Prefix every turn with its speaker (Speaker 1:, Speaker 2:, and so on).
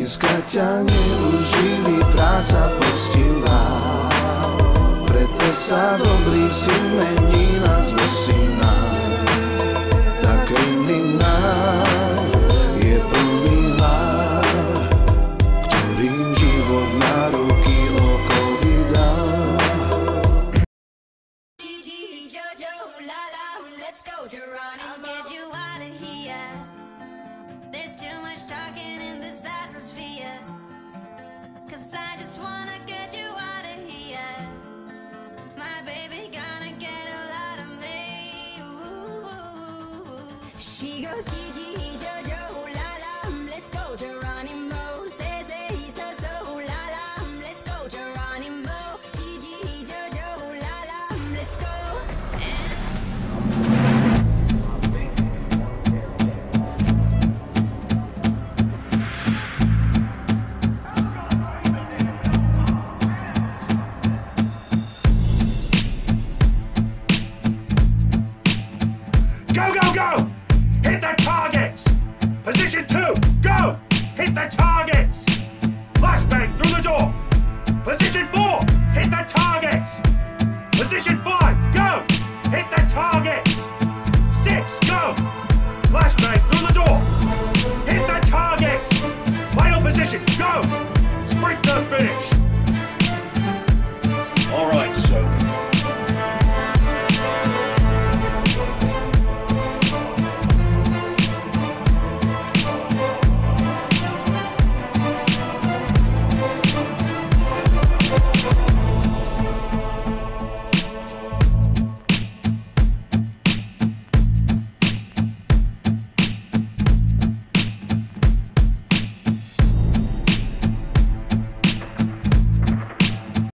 Speaker 1: Dneska ťa neuživí práca poctivá. Preto sa dobrý syn mení na zlosí
Speaker 2: she goes, Gigi, Jojo.
Speaker 3: Hit the targets. Position two. Go. Hit the targets. Flashbang through the door. Position four. Hit the targets. Position five. Go. Hit the targets. Six. Go. Flashbang through the door. Hit the targets. Final position. Go. Sprint to finish.